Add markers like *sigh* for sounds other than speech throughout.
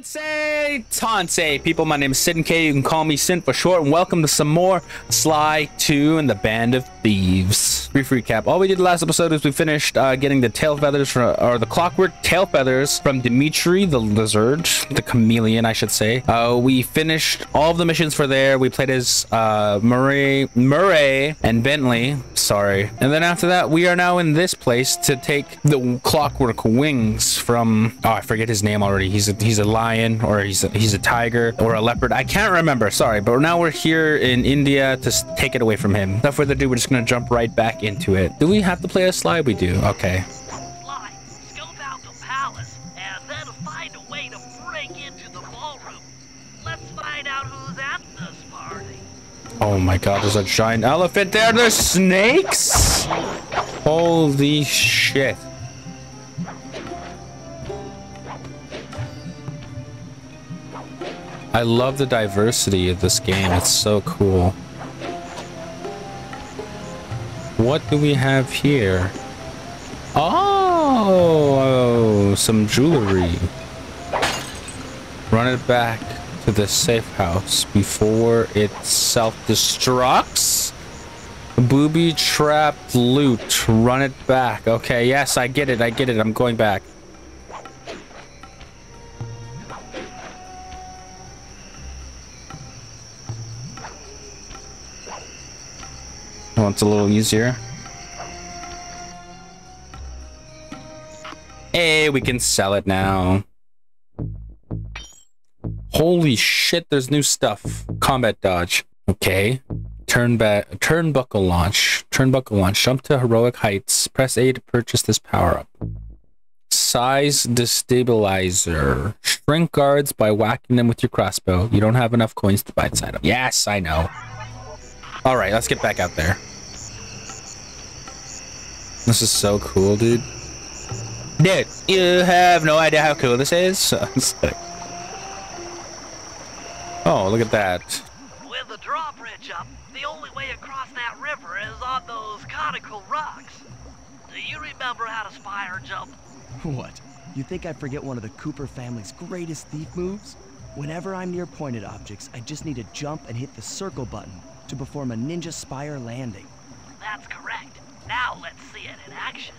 Tansei! Tansei, people, my name is SinKay. You can call me Sin for short, and welcome to some more Sly 2 and the Band of Thieves. Brief recap. All we did last episode is we finished uh, getting the tail feathers, from, or the clockwork tail feathers from Dimitri the lizard, the chameleon, I should say. Uh, we finished all of the missions for there. We played as uh, Murray, Murray and Bentley. Sorry. And then after that, we are now in this place to take the clockwork wings from, oh, I forget his name already. He's a, he's a lion or he's a, he's a tiger or a leopard. I can't remember. Sorry, but now we're here in India to take it away from him. Without further ado, we're just gonna jump right back into it. Do we have to play a Sly? We do. Okay. Oh my god, there's a giant elephant there. There's snakes. Holy shit. I love the diversity of this game. It's so cool. What do we have here? Oh, some jewelry. Run it back to the safe house before it self-destructs. Booby trapped loot. Run it back. Okay, yes, I get it. I get it. I'm going back. It's a little easier. Hey, we can sell it now. Holy shit, there's new stuff. Combat dodge. Okay. Turn back turnbuckle launch. Turnbuckle launch. Jump to heroic heights. Press A to purchase this power up. Size destabilizer. Shrink guards by whacking them with your crossbow. You don't have enough coins to buy this item. Yes, I know. Alright, let's get back out there. This is so cool, dude. Dude, you have no idea how cool this is. *laughs* oh, look at that. With the drawbridge up, the only way across that river is on those conical rocks. Do you remember how to spire jump? What? You think I forget one of the Cooper family's greatest thief moves? Whenever I'm near pointed objects, I just need to jump and hit the circle button to perform a ninja spire landing. That's correct. Now let's see it in action.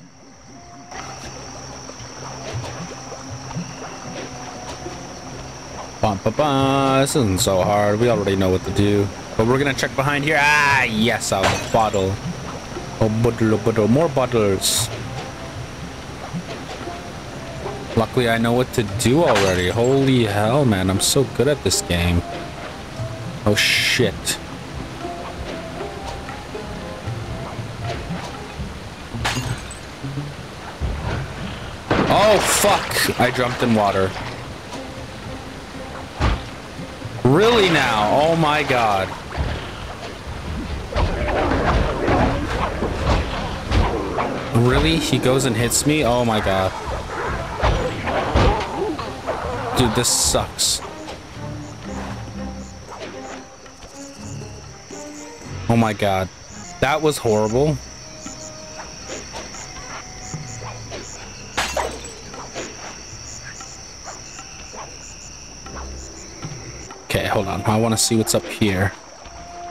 Bum, ba, ba. This isn't so hard. We already know what to do. But we're gonna check behind here. Ah, yes, a bottle. A bottle, a bottle. More bottles. Luckily, I know what to do already. Holy hell, man. I'm so good at this game. Oh, shit. Oh, fuck. I jumped in water. Really now? Oh my god. Really? He goes and hits me? Oh my god. Dude, this sucks. Oh my god. That was horrible. Hold on. I want to see what's up here.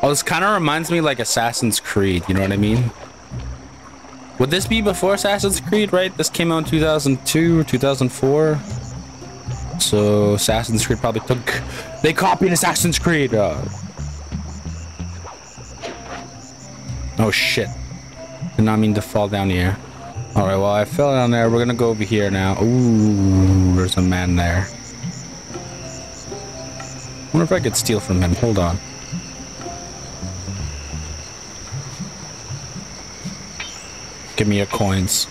Oh, this kind of reminds me like Assassin's Creed. You know what I mean? Would this be before Assassin's Creed, right? This came out in 2002 or 2004. So Assassin's Creed probably took... They copied Assassin's Creed. Uh... Oh, shit. Did not mean to fall down here. Alright, well, I fell down there. We're gonna go over here now. Ooh, there's a man there. Wonder if I could steal from him. Hold on. Give me your coins.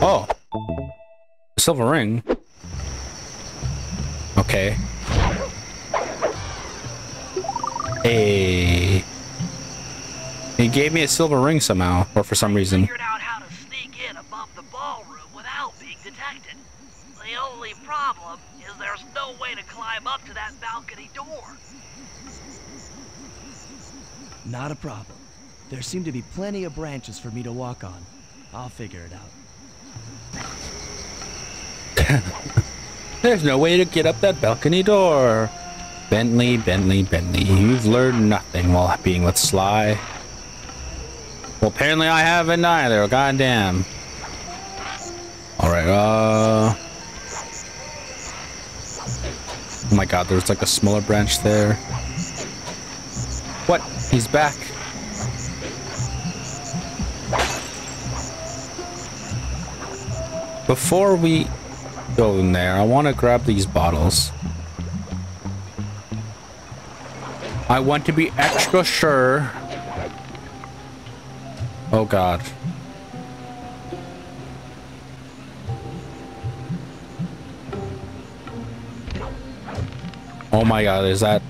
Oh. Silver ring. Okay. Hey. He gave me a silver ring somehow, or for some reason. Figured out how to sneak in above the ballroom without being detected. The only problem is there's no way to climb up to that balcony door. Not a problem. There seem to be plenty of branches for me to walk on. I'll figure it out. *laughs* There's no way to get up that balcony door. Bentley, Bentley, Bentley. You've learned nothing while being with Sly. Well, apparently I haven't either. Goddamn. Alright, uh... Oh my god, there's like a smaller branch there. What? He's back. Before we go in there, I want to grab these bottles. I want to be extra sure. Oh god. Oh my god, is that...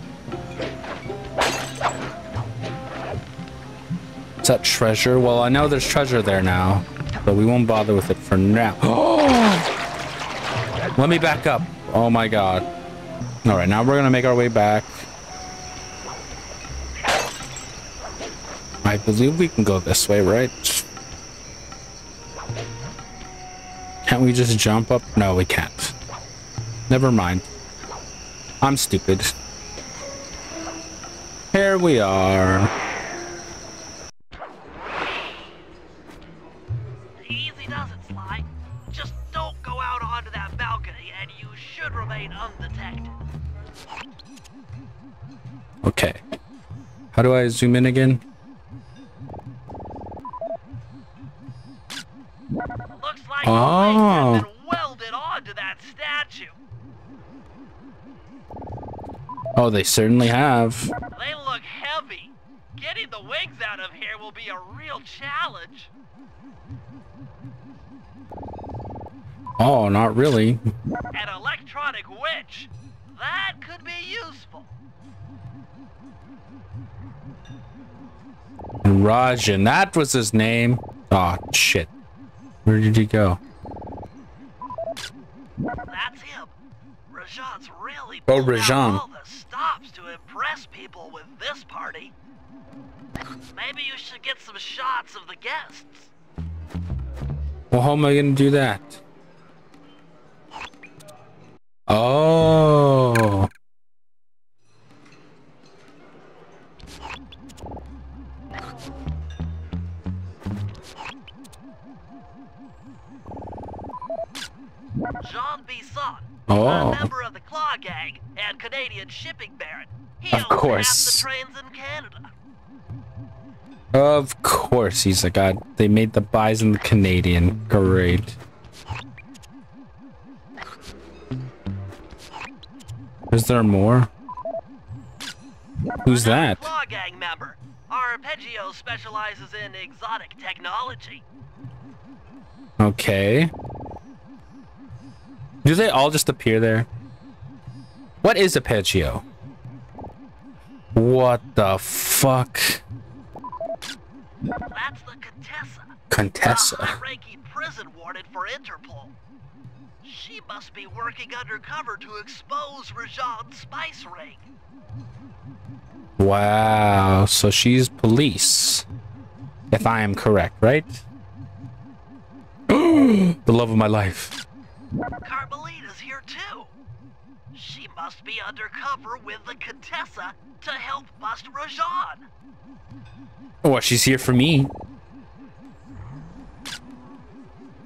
Is that treasure? Well, I know there's treasure there now, but we won't bother with it for now. *gasps* Let me back up. Oh my god. Alright, now we're gonna make our way back. I believe we can go this way, right? Can't we just jump up? No, we can't. Never mind. I'm stupid. Here we are. Easy does it, Sly. Just don't go out onto that balcony and you should remain undetected. Okay. How do I zoom in again? Oh, they certainly have. They look heavy. Getting the wings out of here will be a real challenge. Oh, not really. An electronic winch. That could be useful. Rajan, that was his name. Oh, shit. Where did he go? That's him. Rajan's really Oh, Rajan. Stops to impress people with this party. Maybe you should get some shots of the guests. Well, how am I gonna do that? Oh. Jean Bison, Oh. a member of the Claw Gang and Canadian shipping baron. He Of course. the trains in Canada. Of course, he's a god. They made the bison Canadian. Great. Is there more? Who's Another that? Claw Gang member. Arpeggio specializes in exotic technology. Okay. Do they all just appear there? What is Apache? What the fuck? That's the Contessa. Contessa. High-ranking prison warden for Interpol. She must be working undercover to expose Rajan's spice ring. Wow. So she's police. If I am correct, right? *gasps* the love of my life. Carmelita's here too. She must be undercover with the Contessa to help bust Rajan. Oh, she's here for me.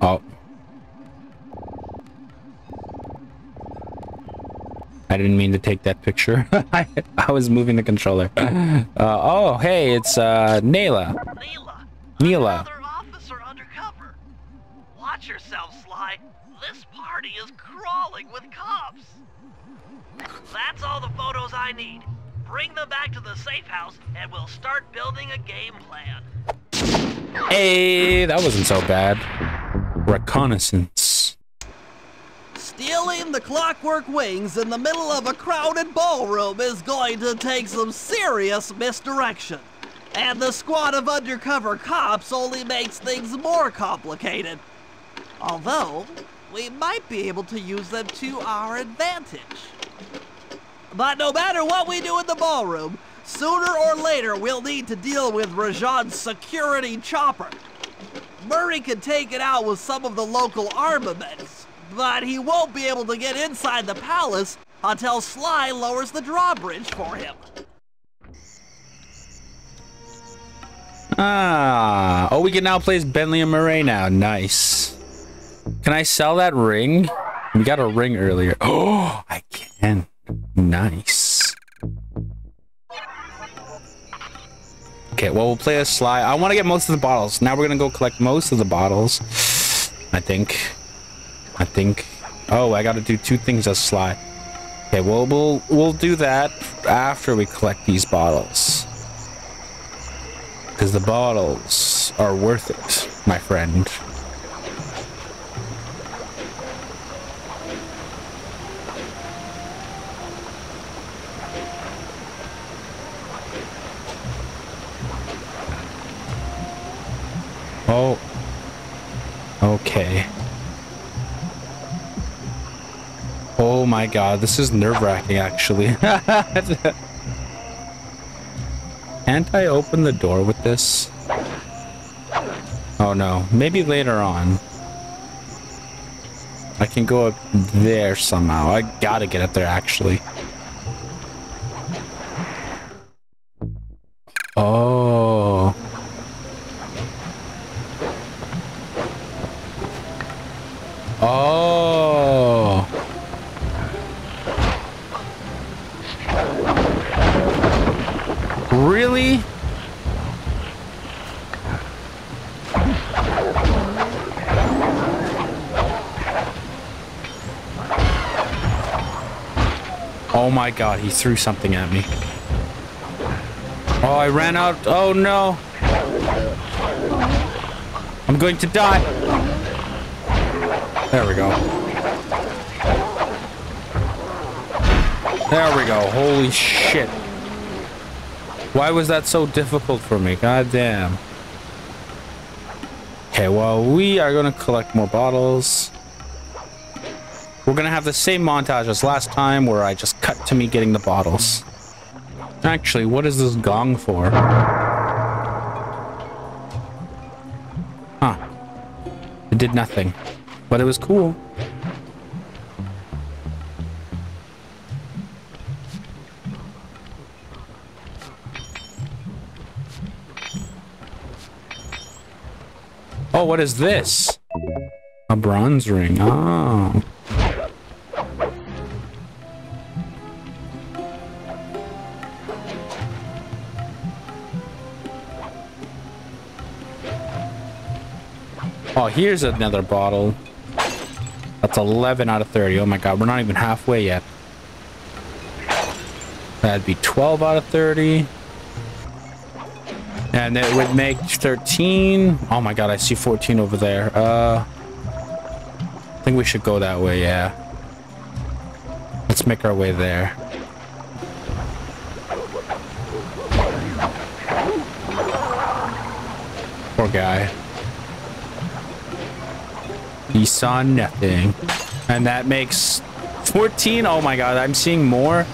Oh. I didn't mean to take that picture. *laughs* I, I was moving the controller. *laughs* Uh, oh, hey, it's uh, Neyla. Neela. Another officer undercover. Watch yourself, party is crawling with cops. That's all the photos I need. Bring them back to the safe house and we'll start building a game plan. Hey, that wasn't so bad. Reconnaissance. Stealing the clockwork wings in the middle of a crowded ballroom is going to take some serious misdirection. And the squad of undercover cops only makes things more complicated. Although, we might be able to use them to our advantage. But no matter what we do in the ballroom, sooner or later we'll need to deal with Rajan's security chopper. Murray can take it out with some of the local armaments, but he won't be able to get inside the palace until Sly lowers the drawbridge for him. Ah. Oh, we can now place Bentley and Murray now. Nice. Can I sell that ring? We got a ring earlier. Oh, *gasps* I can. Nice. Okay, well, we'll play a Sly. I want to get most of the bottles. Now we're going to go collect most of the bottles. I think. I think. Oh, I got to do two things as Sly. Okay, well, we'll we'll do that after we collect these bottles. Because the bottles are worth it, my friend. Oh. Okay. Oh my god, this is nerve-wracking actually. *laughs* Can't I open the door with this? Oh no, maybe later on. I can go up there somehow. I gotta get up there actually. Oh. Oh. Really? Oh my god, he threw something at me. Oh, I ran out. Oh no. I'm going to die. There we go. There we go. Holy shit. Why was that so difficult for me? God damn. Okay, well, we are going to collect more bottles. We're going to have the same montage as last time where I just cut to me getting the bottles. Actually, what is this gong for? Huh. It did nothing. But it was cool. Oh, what is this? A bronze ring. Oh. Oh, here's another bottle. That's 11 out of 30. Oh my god, we're not even halfway yet. That'd be 12 out of 30. And it would make 13. Oh my god, I see 14 over there. Uh, I think we should go that way, yeah. Let's make our way there. Poor guy. Saw nothing. And that makes 14. Oh my god, I'm seeing more.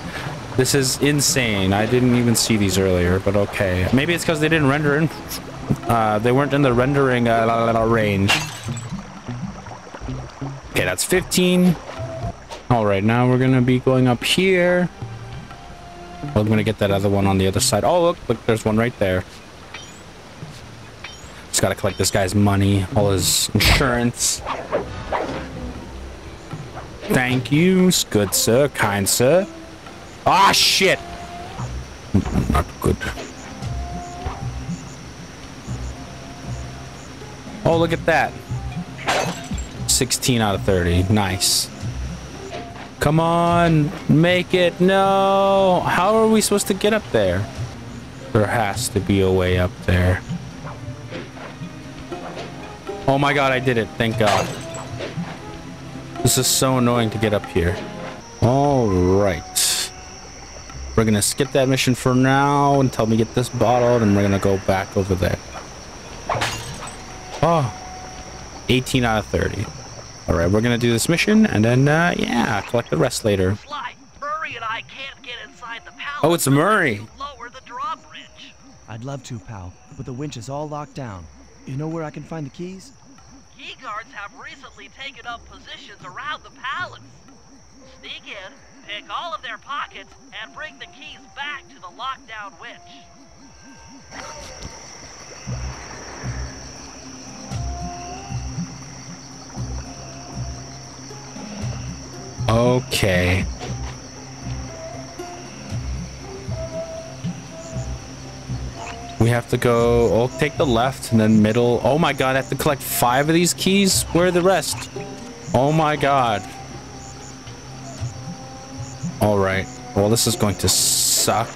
This is insane. I didn't even see these earlier, but okay. Maybe it's because they didn't render in. Uh, they weren't in the rendering uh, range. Okay, that's 15. All right, now we're gonna be going up here. I'm gonna get that other one on the other side. Oh, look, look, there's one right there. Just gotta collect this guy's money, all his insurance. Thank you, good sir, kind sir. Ah, shit! Not good. Oh, look at that. 16 out of 30. Nice. Come on, make it. No. How are we supposed to get up there? There has to be a way up there. Oh my god, I did it. Thank god. This is so annoying to get up here. All right. We're gonna skip that mission for now until we get this bottle, and we're gonna go back over there. Oh, 18 out of 30. All right, we're gonna do this mission, and then, uh, yeah, collect the rest later. Murray and I can't get inside the palace. Oh, it's Murray. Lower the drawbridge. I'd love to, pal, but the winch is all locked down. You know where I can find the keys? Key guards have recently taken up positions around the palace. Sneak in, pick all of their pockets, and bring the keys back to the lockdown winch. Okay. We have to go, I'll take the left and then middle. Oh my god, I have to collect five of these keys? Where are the rest? Oh my god. Alright. Well, this is going to suck.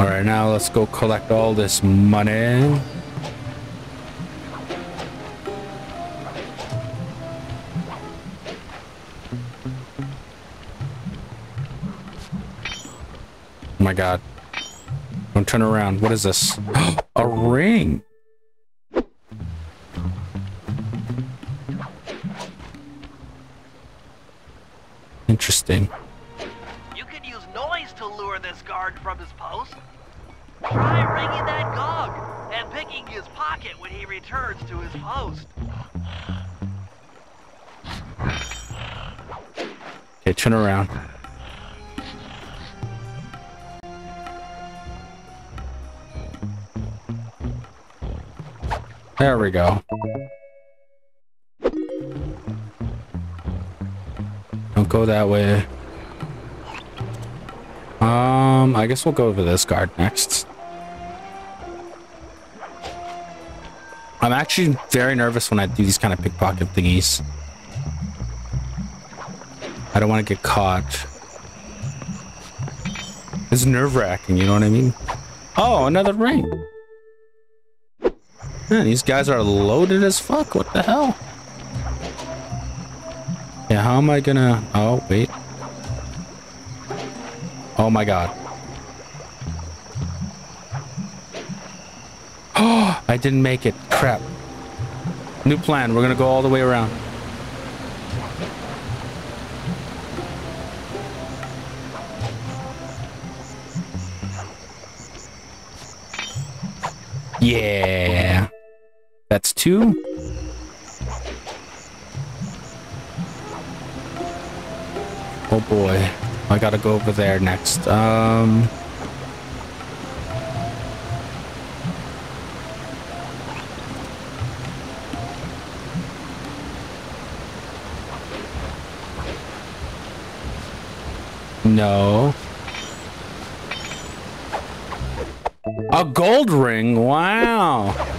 Alright, now let's go collect all this money. My god. Don't turn around. What is this? *gasps* A ring. Interesting. You can use noise to lure this guard from his post. Try ringing that gong and picking his pocket when he returns to his post. Okay, turn around. There we go. Don't go that way. Um, I guess we'll go over this guard next. I'm actually very nervous when I do these kind of pickpocket thingies. I don't want to get caught. It's nerve-wracking, you know what I mean? Oh, another ring. Man, these guys are loaded as fuck. What the hell? Yeah, how am I gonna... Oh, wait. Oh my god. Oh, *gasps* I didn't make it. Crap. New plan. We're gonna go all the way around. Yeah. Two. Oh boy. I gotta go over there next. Um. No. A gold ring? Wow.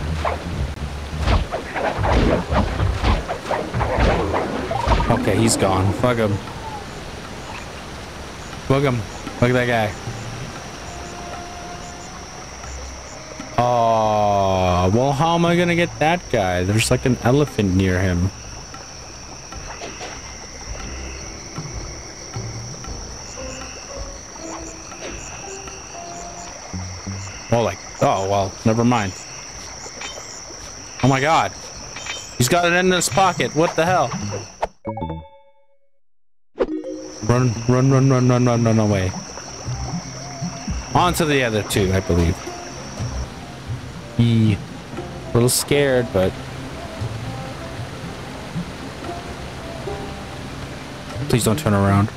Okay, he's gone. Fuck him. Fuck him. Look at that guy. Oh, well, how am I gonna get that guy? There's like an elephant near him. Oh, like, oh, well, never mind. Oh my god. He's got it in his pocket. What the hell? Run, run, run, run, run, run, run away. On to the other two, I believe. He, a little scared, but... Please don't turn around.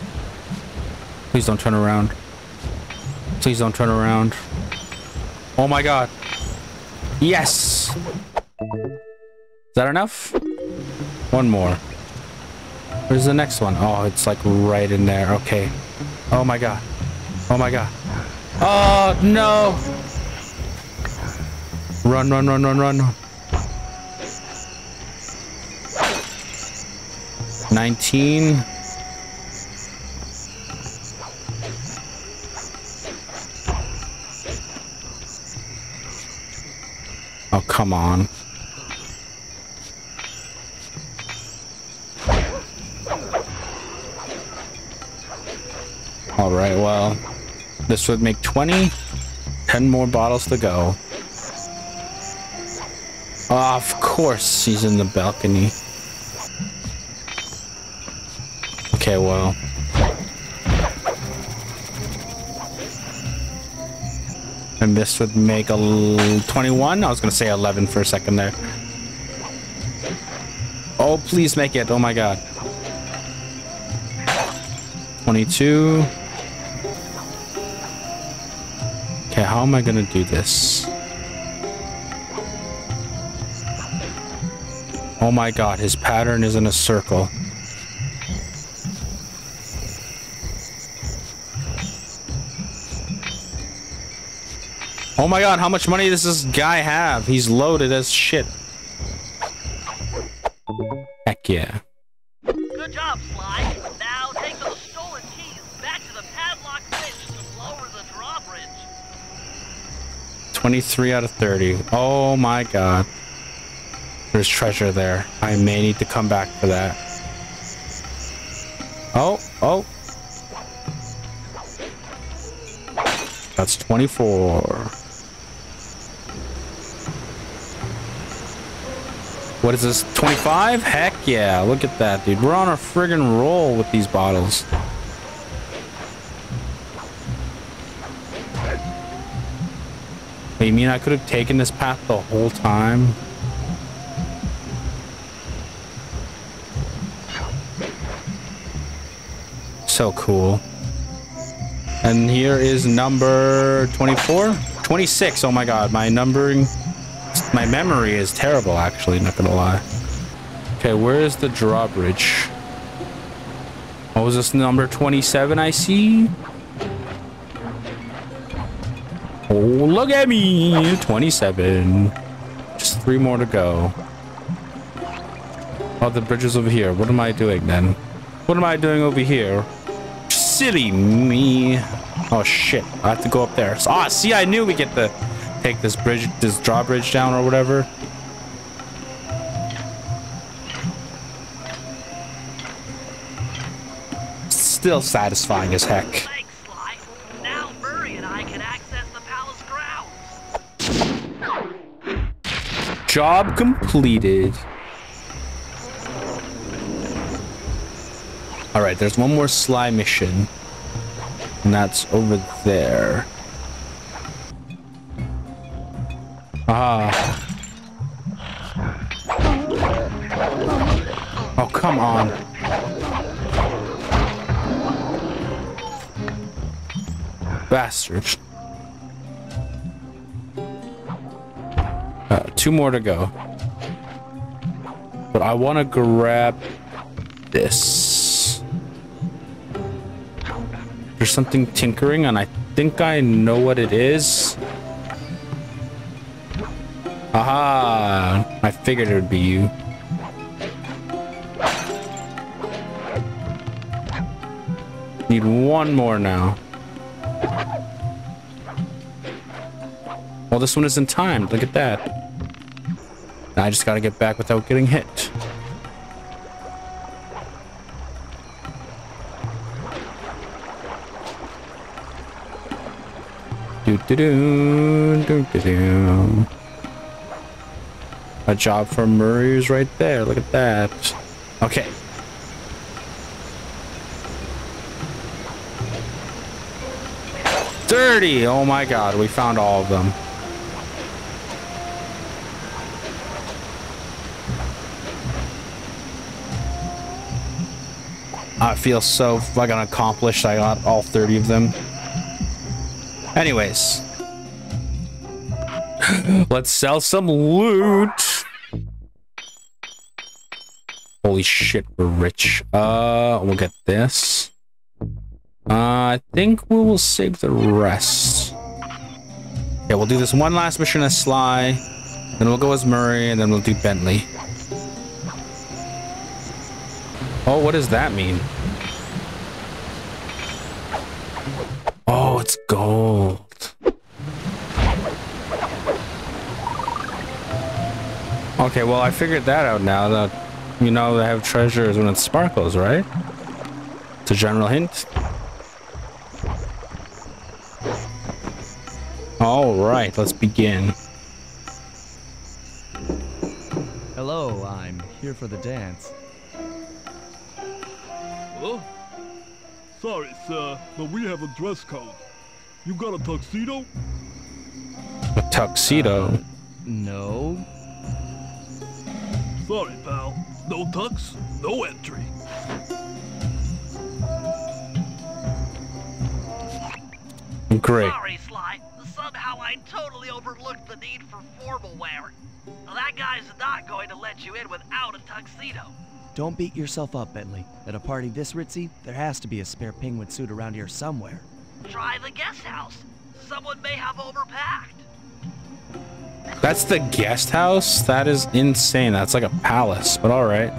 Please don't turn around. Please don't turn around. Oh my god. Yes! Is that enough? One more. Where's the next one? Oh, it's like right in there. Okay. Oh my god. Oh my god. Oh, no! Run, run, run, run, run. 19. Oh, come on. All right, well, this would make 20. 10 more bottles to go. Of course he's in the balcony. Okay, well. And this would make a 21. I was going to say 11 for a second there. Oh, please make it. Oh my god. 22. Okay, how am I to do this? Oh my god, his pattern is in a circle. Oh my god, how much money does this guy have? He's loaded as shit. Heck yeah. 23 out of 30. Oh my god. There's treasure there. I may need to come back for that. Oh, oh. That's 24. What is this? 25? Heck yeah. Look at that, dude. We're on a friggin' roll with these bottles. You mean I could have taken this path the whole time? So cool. And here is number 24? 26. Oh my god, my numbering... My memory is terrible, actually, not gonna lie. Okay, where is the drawbridge? What was this number 27 I see? Look at me! 27. Just three more to go. Oh, the bridge is over here. What am I doing then? What am I doing over here? Silly me. Oh, shit. I have to go up there. Ah, oh, see, I knew we get to take this bridge, this drawbridge down or whatever. Still satisfying as heck. Thanks, Sly. Now Murray and I can access the palace grounds. Job completed. All right, there's one more Sly mission. And that's over there. Ah. Oh, come on. Bastard. Two more to go. But I want to grab this. There's something tinkering, and I think I know what it is. Aha! I figured it would be you. Need one more now. Well, this one isn't timed. Look at that. I just gotta get back without getting hit. Do do do do do do. A job for Murray's right there. Look at that. Okay. Dirty! Oh my god, we found all of them. I feel so fucking accomplished. I got all 30 of them. Anyways. *laughs* Let's sell some loot. Holy shit, we're rich. Uh, we'll get this. Uh, I think we will save the rest. Yeah, we'll do this one last mission as Sly. Then we'll go as Murray, and then we'll do Bentley. Oh, what does that mean? Oh, it's gold. Okay, well, I figured that out now. That, you know, they have treasures when it sparkles, right? It's a general hint. All right, let's begin. Hello, I'm here for the dance. Huh? Sorry, sir, but we have a dress code. You got a tuxedo? A tuxedo. No. Sorry, pal. No tux, no entry. Great. Sorry, Sly. Somehow I totally overlooked the need for formal wear. That guy's not going to let you in without a tuxedo. Don't beat yourself up, Bentley. At a party this ritzy, there has to be a spare penguin suit around here somewhere. Try the guest house. Someone may have overpacked. That's the guest house? That is insane. That's like a palace, but all right.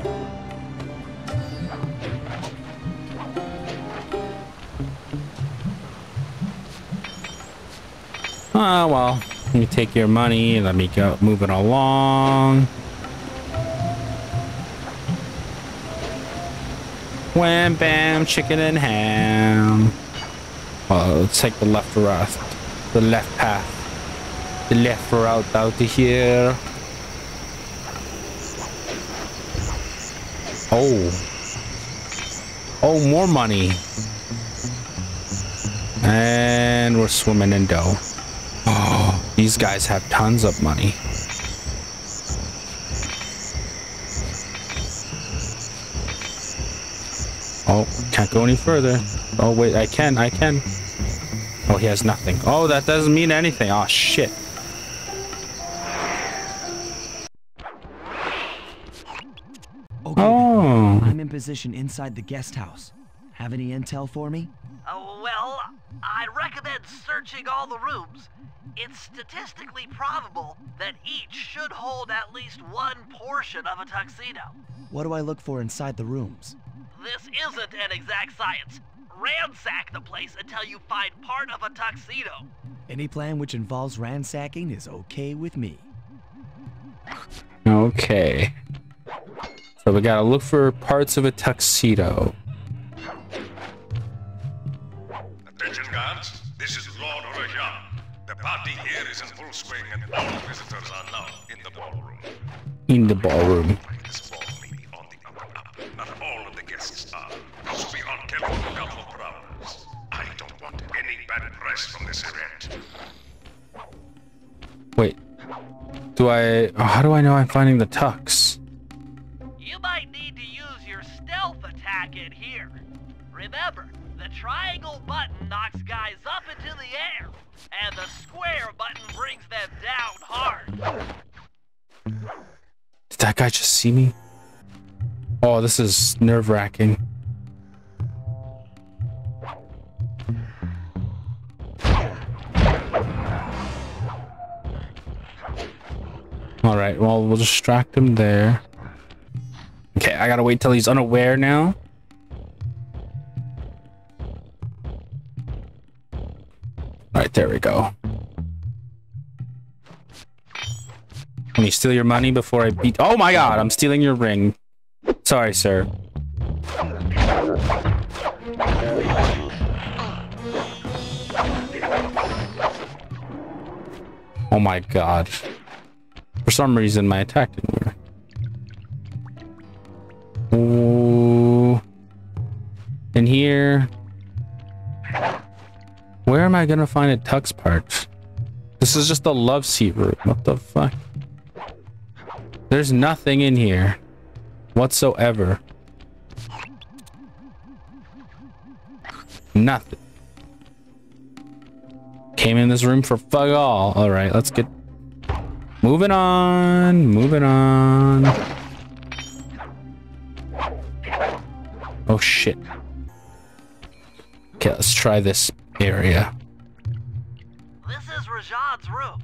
Ah, well, let me take your money. Let me go moving along. Wham bam, chicken and ham. Well, let's take the left route, the left path the left route out of here. Oh. Oh, more money. And we're swimming in dough. Oh, *gasps* these guys have tons of money. Oh, can't go any further. Oh, wait, I can, I can. Oh, he has nothing. Oh, that doesn't mean anything. Oh, shit. Okay, Oh. I'm in position inside the guest house. Have any intel for me? Oh, well, I recommend searching all the rooms. It's statistically probable that each should hold at least one portion of a tuxedo. What do I look for inside the rooms? This isn't an exact science. Ransack the place until you find part of a tuxedo. Any plan which involves ransacking is okay with me. Okay. So we gotta look for parts of a tuxedo. Attention guards, this is Lord Rajan. The party here is in full swing and all visitors are now in the ballroom. In the ballroom. Guests are. Be on careful lookout for problems. I don't want any bad press from this event. Wait. Do I... oh, how do I know I'm finding the tux? You might need to use your stealth attack in here. Remember, the triangle button knocks guys up into the air, and the square button brings them down hard. Did that guy just see me? Oh, this is nerve-wracking. Alright, well, we'll distract him there. Okay, I gotta wait till he's unaware now. Alright, there we go. Can you steal your money before I beat- Oh my god, I'm stealing your ring. Sorry, sir. Oh my god. For some reason, my attack didn't work. Ooh. In here. Where am I gonna find a tux part? This is just a love seat room. What the fuck? There's nothing in here whatsoever. Nothing. Came in this room for fuck all. All right, let's get moving on. Moving on. Oh shit. Okay, let's try this area. This is Rajan's room.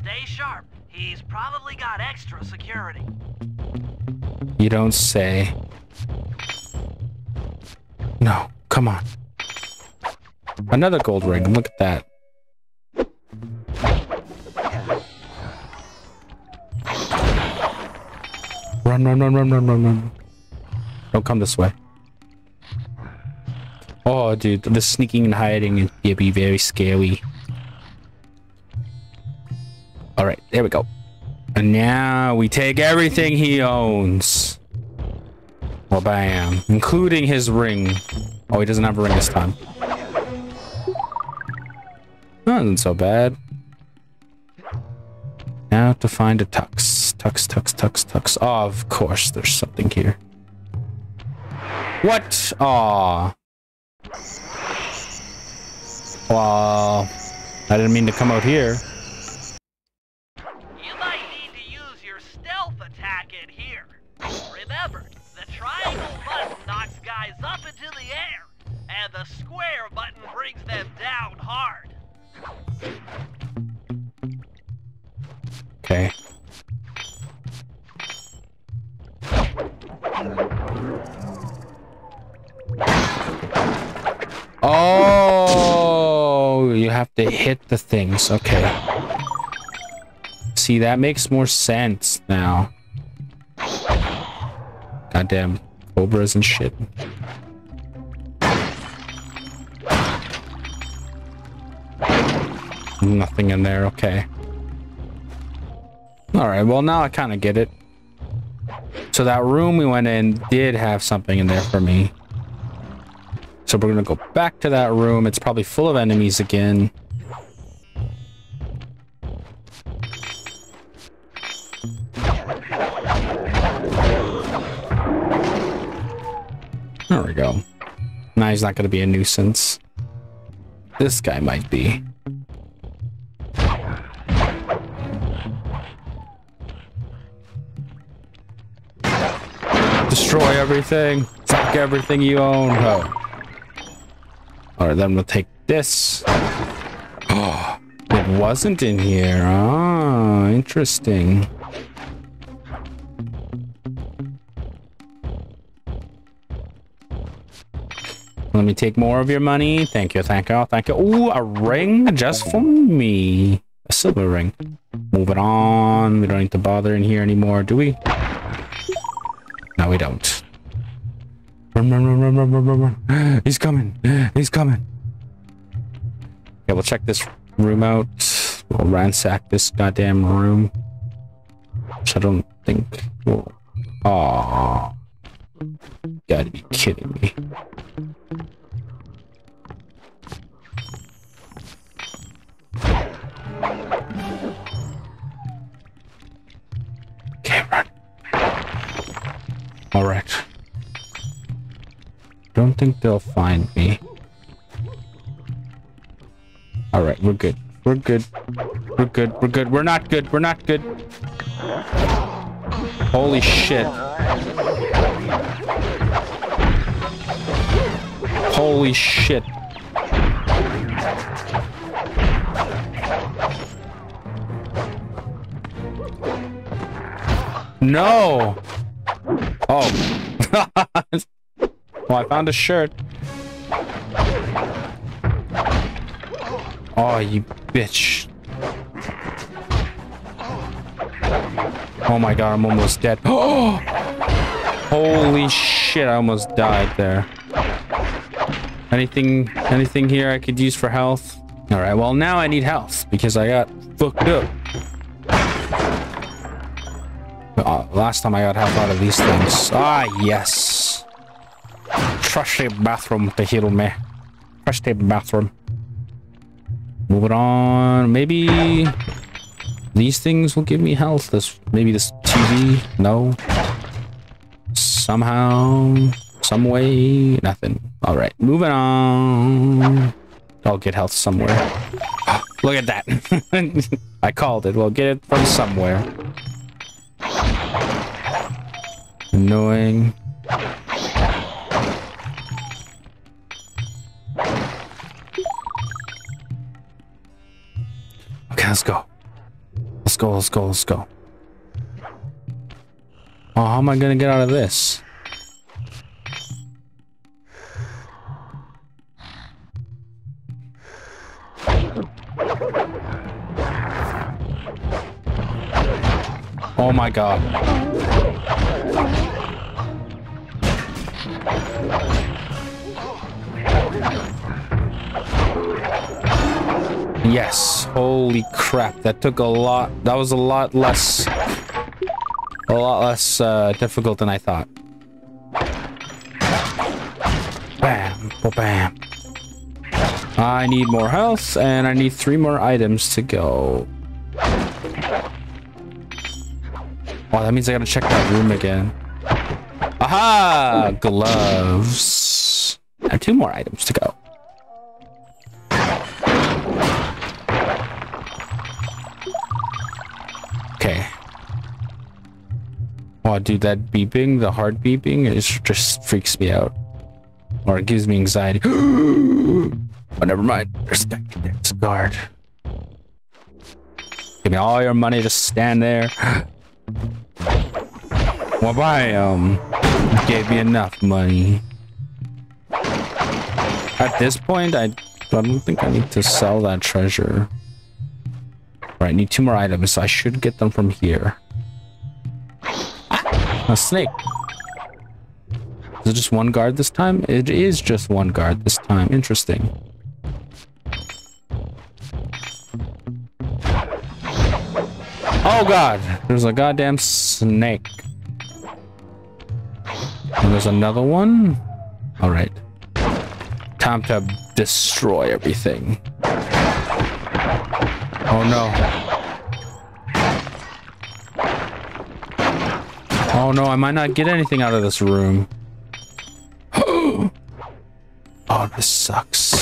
Stay sharp. He's probably got extra security. You don't say. No, come on. Another gold ring. Look at that. Run, run, run, run, run, run, run. Don't come this way. Oh, dude, the sneaking and hiding is gonna be very scary. All right, there we go. And now we take everything he owns. Well, bam. Including his ring. Oh, he doesn't have a ring this time. Isn't so bad. Now to find a tux. Tux, tux, tux, tux. Oh, of course, there's something here. What? Aw. Well, I didn't mean to come out here. Okay. Oh, you have to hit the things. Okay. See, that makes more sense now. Goddamn cobras and shit. Nothing in there. Okay. All right, well, now I kind of get it. So that room we went in did have something in there for me. So we're going to go back to that room. It's probably full of enemies again. There we go. Now he's not going to be a nuisance. This guy might be. Destroy everything. Fuck everything you own. Oh. Alright, then we'll take this. Oh, *gasps* it wasn't in here. Ah, interesting. Let me take more of your money. Thank you, thank you, thank you. Ooh, a ring just for me. A silver ring. Move it on. We don't need to bother in here anymore, do we? No, we don't. Run, run, run, run, run, run, run, run. *gasps* He's coming. He's coming. Okay, we'll check this room out. We'll ransack this goddamn room. Which I don't think will... Aww. Gotta be kidding me. Alright. Don't think they'll find me. Alright, we're good. We're good. We're good. We're good. We're not good. We're not good. Holy shit. Holy shit. No. Oh. well, *laughs* oh, I found a shirt. Oh, you bitch. Oh my god, I'm almost dead. Oh! *gasps* Holy shit, I almost died there. Anything anything here I could use for health? Alright, well now I need health because I got fucked up. Last time I got half out of these things. Ah, yes. Trusty bathroom to heal me. Trusty bathroom. Move it on. Maybe these things will give me health. This maybe this TV. No. Somehow, some way, nothing. All right, moving on. I'll get health somewhere. *gasps* Look at that. *laughs* I called it. We'll get it from somewhere. Annoying. Okay, let's go. Let's go, let's go, let's go. Oh, how am I gonna get out of this? Oh my god. Yes. Holy crap. That took a lot. That was a lot less. A lot less uh, difficult than I thought. Bam. Bam. I need more health and I need three more items to go. Oh, that means I gotta check that room again. Aha! Gloves. And two more items to go. Okay. Oh, dude, that beeping, the heart beeping, it just freaks me out. Or it gives me anxiety. *gasps* oh, never mind. There's, there's a guard. Give me all your money to stand there. *gasps* well, um Gave me enough money. At this point, I don't think I need to sell that treasure. Right, I need two more items, so I should get them from here. Ah, a snake. Is it just one guard this time? It is just one guard this time. Interesting. Oh god, there's a goddamn snake. And there's another one. All right. Time to destroy everything. Oh no. Oh no, I might not get anything out of this room. *gasps* oh, this sucks.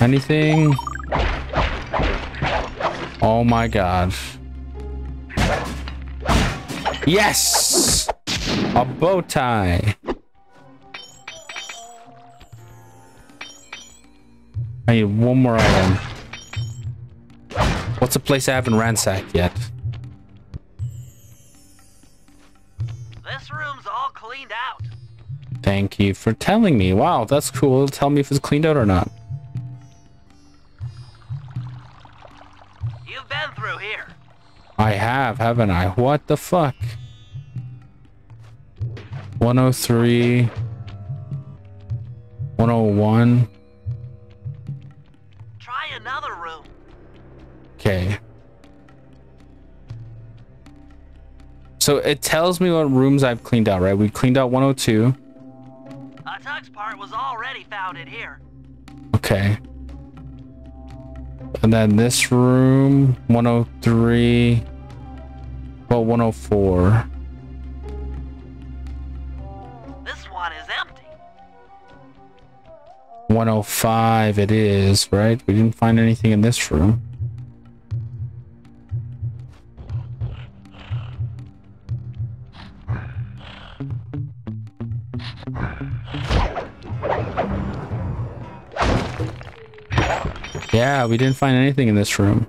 Anything? Oh my god. Yes! A bow tie. I need one more item. What's a place I haven't ransacked yet? This room's all cleaned out. Thank you for telling me. Wow, that's cool. Tell me if it's cleaned out or not. Through here. I have, haven't I? What the fuck? 103. 101. Try another room. Okay. So it tells me what rooms I've cleaned out, right? We cleaned out 102. A tux part was already found in here. Okay. And then this room, 103. Well, 104. This one is empty. 105 it is, right? We didn't find anything in this room. Yeah, we didn't find anything in this room.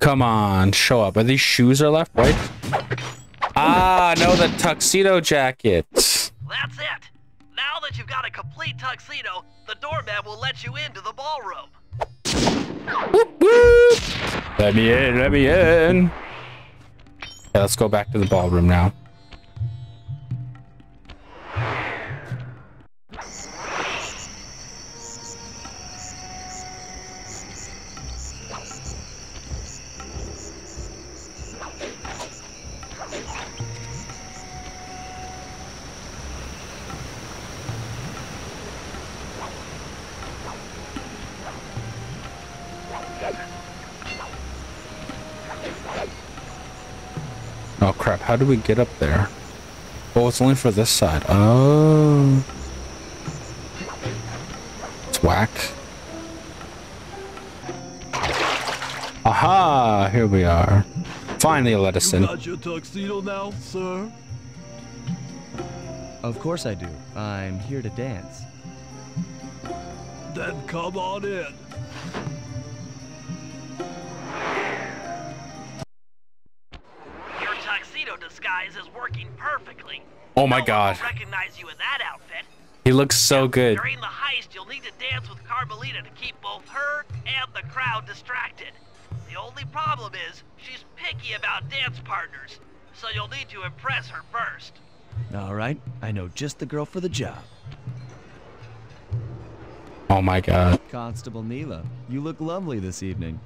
Come on, show up. Are these shoes are left, right? Ah, no, the tuxedo jacket. That's it. Now that you've got a complete tuxedo, the doorman will let you into the ballroom. Let me in, let me in. Yeah, let's go back to the ballroom now. Crap, how do we get up there? Oh, it's only for this side. Oh. It's whack. Aha, here we are. Finally let us in. Got your tuxedo now, sir? Of course I do. I'm here to dance. Then come on in. My No god. will recognize you in that outfit. He looks so good. During the heist, you'll need to dance with Carmelita to keep both her and the crowd distracted. The only problem is, she's picky about dance partners, so you'll need to impress her first. All right, I know just the girl for the job. Oh my god. Constable Neyla, you look lovely this evening.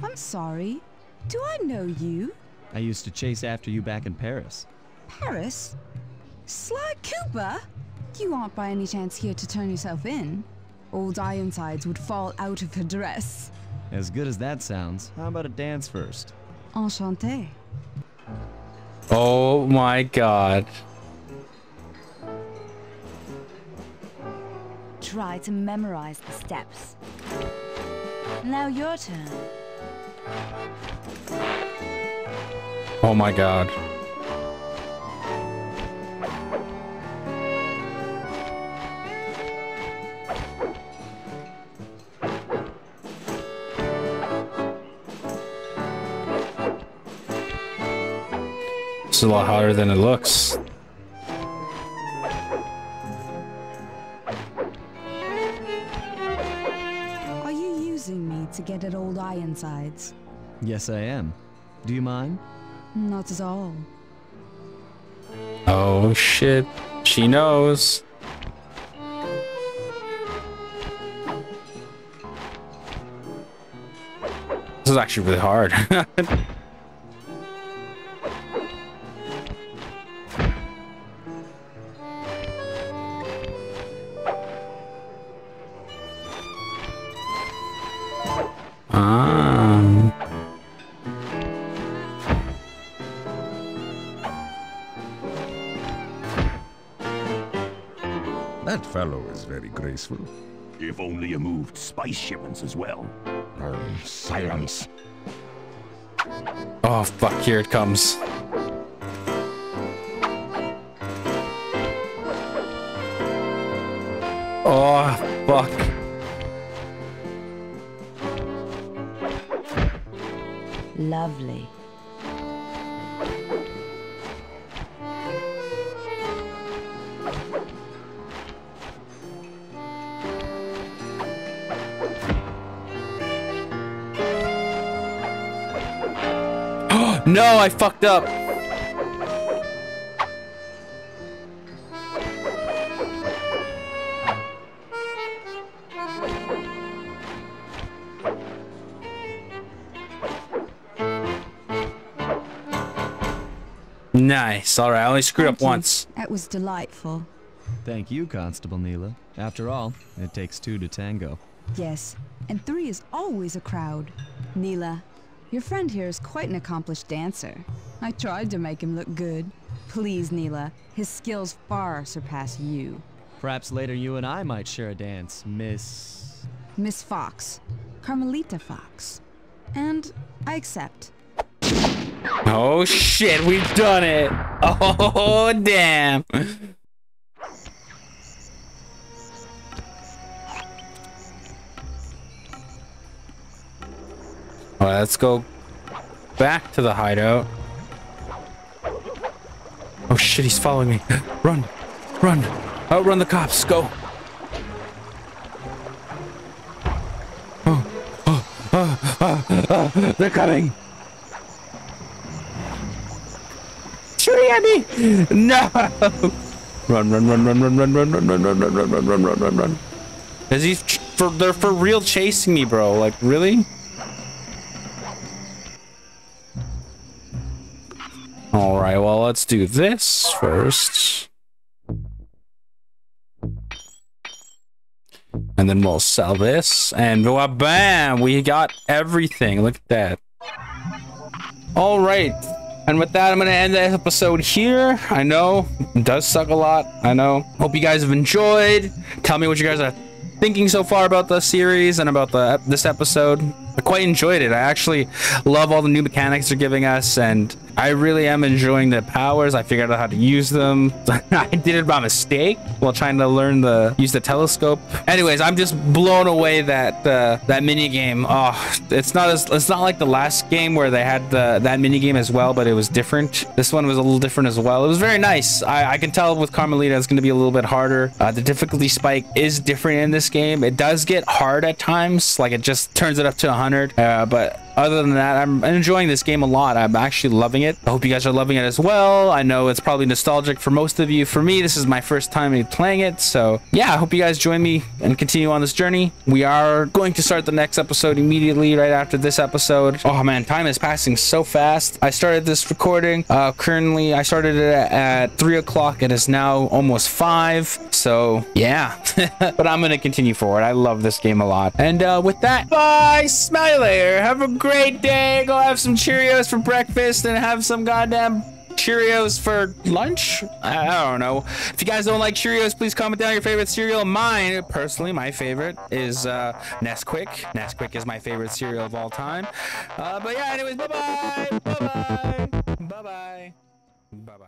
I'm sorry. Do I know you? I used to chase after you back in Paris. Paris? Sly Cooper? You aren't by any chance here to turn yourself in? Old Ironsides would fall out of her dress. As good as that sounds, how about a dance first? Enchanté. Oh my god. Try to memorize the steps. Now your turn. Oh my god. Is a lot harder than it looks. Are you using me to get at old Ironsides? Yes, I am. Do you mind? Not at all. Oh shit. She knows. This is actually really hard. *laughs* very graceful. If only you moved spice shipments as well. Um, silence. Oh fuck, here it comes. Oh fuck. Lovely. No, I fucked up. Nice. All right, I only screwed Thank up you. once. That was delightful. Thank you, Constable Neyla. After all, it takes two to tango. Yes, and three is always a crowd. Neyla, your friend here is quite an accomplished dancer. I tried to make him look good. Please, Neyla, his skills far surpass you. Perhaps later you and I might share a dance, Miss. Miss Fox, Carmelita Fox. And I accept. Oh shit, we've done it. *laughs* Oh damn. Right, let's go back to the hideout. Oh shit, he's following me. Run, run, outrun the cops. Go. Oh, oh, oh, oh, oh, they're coming. shooting at me! No! Run, run, run, run, run, run, run, run, run, run, run, run, run, run, run, run, run. Is he for they're for real chasing me, bro? Like really? Let's do this first. And then we'll sell this. And bam! We got everything. Look at that. All right. And with that, I'm going to end the episode here. I know it does suck a lot. I know. Hope you guys have enjoyed. Tell me what you guys are thinking so far about the series and about the this episode. I quite enjoyed it. I actually love all the new mechanics they're giving us, and I really am enjoying the powers. I figured out how to use them. *laughs* I did it by mistake while trying to learn the use the telescope. Anyways, I'm just blown away that uh, that mini game. Oh, it's not as it's not like the last game where they had the, that mini game as well, but it was different. This one was a little different as well. It was very nice. I, I can tell with Carmelita it's going to be a little bit harder. Uh, the difficulty spike is different in this game. It does get hard at times, like it just turns it up to 100. Uh, but other than that, I'm enjoying this game a lot. I'm actually loving it. I hope you guys are loving it as well. I know it's probably nostalgic for most of you. For me, this is my first time playing it. So yeah, I hope you guys join me and continue on this journey. We are going to start the next episode immediately right after this episode. Oh man, time is passing so fast. I started this recording. Uh, currently, I started it at three o'clock. It is now almost five. So yeah, *laughs* but I'm gonna continue forward. I love this game a lot. And uh, with that, bye. You later. Have a great day. Go have some Cheerios for breakfast and have some goddamn Cheerios for lunch? I, I don't know. If you guys don't like Cheerios, please comment down your favorite cereal. Mine, personally, my favorite is uh, Nesquik. Nesquik is my favorite cereal of all time. Uh, but yeah, anyways, bye-bye. Bye-bye. Bye-bye. Bye-bye.